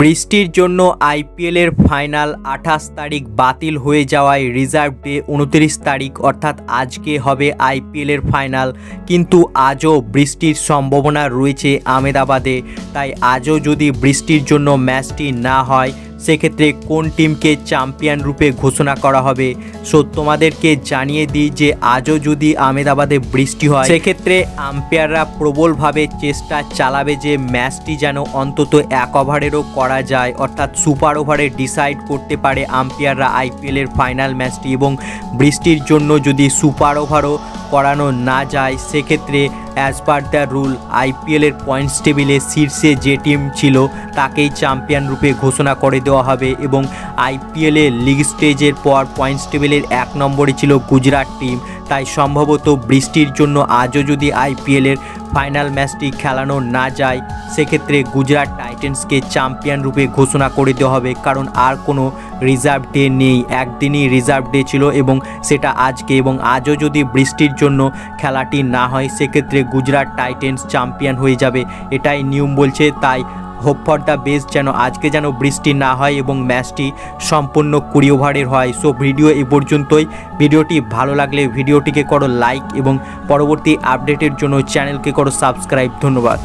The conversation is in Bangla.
বৃষ্টির জন্য আইপিএলের ফাইনাল আঠাশ তারিখ বাতিল হয়ে যাওয়ায় রিজার্ভ ডে উনত্রিশ তারিখ, অর্থাৎ আজকে হবে আইপিএলের ফাইনাল। কিন্তু আজও বৃষ্টির সম্ভাবনা রয়েছে আমেদাবাদে। তাই আজও যদি বৃষ্টির জন্য ম্যাচটি না হয় সেক্ষেত্রে কোন টিমকে চ্যাম্পিয়ন রূপে ঘোষণা করা হবে? সো, তোমাদেরকে জানিয়ে দিই যে আজও যদি আমেদাবাদে বৃষ্টি হয়, সেক্ষেত্রে আম্পায়াররা প্রবলভাবে চেষ্টা চালাবে যে ম্যাচটি যেন অন্তত এক ওভারেরও করা যায়, অর্থাৎ সুপার ওভারে ডিসাইড করতে পারে আম্পায়াররা আইপিএলের ফাইনাল ম্যাচটি এবং বৃষ্টির জন্য যদি সুপার ওভারও করানো না যায়, সেক্ষেত্রে অ্যাজ পার দ্য রুল আইপিএলের পয়েন্টস টেবিলে শীর্ষে যে টিম ছিল, তাকেই চ্যাম্পিয়ন রূপে ঘোষণা করে দেওয়া হবে এবং আইপিএলে লিগ স্টেজের পর পয়েন্টস টেবিলের এক নম্বরে ছিল গুজরাট টিম তাই সম্ভবত বৃষ্টির জন্য আজও যদি আইপিএলের ফাইনাল ম্যাচটি খেলানো না যায়, সেক্ষেত্রে গুজরাট টাইটেন্সকে চ্যাম্পিয়ন রূপে ঘোষণা করে দেওয়া হবে, কারণ আর কোনো রিজার্ভ ডে নেই। একদিনই রিজার্ভ ডে ছিল এবং সেটা আজকে এবং আজও যদি বৃষ্টির জন্য খেলাটি না হয়, সেক্ষেত্রে গুজরাট টাইটেন্স চ্যাম্পিয়ন হয়ে যাবে। এটাই নিয়ম বলছে, তাই হোপ ফর দ্য বেস্ট যেন আজকে যেন বৃষ্টি না হয় এবং ম্যাচটি সম্পূর্ণ কুড়ি ওভারের হয়। সো, ভিডিও এ পর্যন্তই। ভিডিওটি ভালো লাগলে ভিডিওটিকে করো লাইক এবং পরবর্তী আপডেটের জন্য চ্যানেলকে করো সাবস্ক্রাইব। ধন্যবাদ।